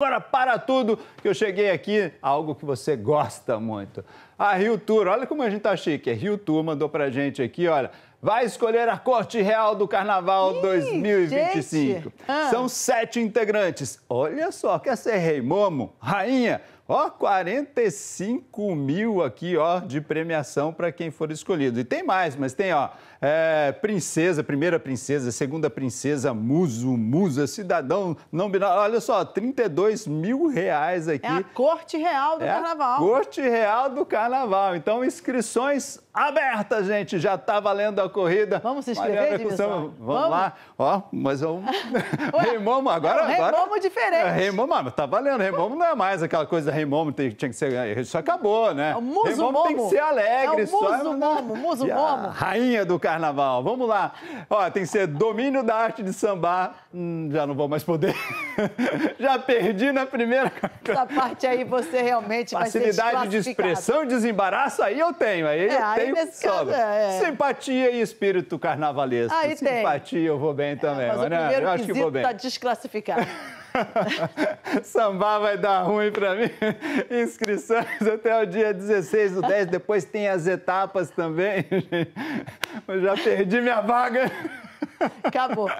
Agora para tudo que eu cheguei aqui, algo que você gosta muito. A Rio Tour, olha como a gente tá chique. A Rio Tour mandou pra gente aqui, olha. Vai escolher a Corte Real do Carnaval Ih, 2025. Ah. São sete integrantes. Olha só, quer ser rei Momo, rainha? Ó, 45 mil aqui, ó, de premiação para quem for escolhido. E tem mais, mas tem, ó, é, princesa, primeira princesa, segunda princesa, muso, musa, cidadão não binário. Olha só, 32 mil reais aqui. É a corte real do É a carnaval. Corte Real do Carnaval. Então, inscrições abertas, gente. Já está valendo a corrida. Vamos se inscrever, Vamos, Vamos? lá. Ó, mas eu... Reimomo agora... É um agora... remomo diferente. É, Reimomo, mas tá valendo. Reimomo não é mais aquela coisa Reimomo, tem, tinha que ser... Isso acabou, né? É o muso Reimomo tem que momo. ser alegre. É o só, muso né? momo, muso momo. Rainha do Carnaval. Vamos lá. Ó, tem que ser domínio da arte de sambar. Hum, já não vou mais poder. já perdi na primeira... Essa parte aí você realmente vai ser Facilidade de expressão e desembaraço, aí eu tenho. Aí É, eu aí tenho nesse sobra. caso, é. Simpatia e espírito carnavalesco. Aí tem. Simpatia eu vou bem também. Mas o Mariana, primeiro eu acho que vou bem. está desclassificado. Sambar vai dar ruim pra mim. Inscrições até o dia 16 do 10. Depois tem as etapas também. Eu já perdi minha vaga. Acabou.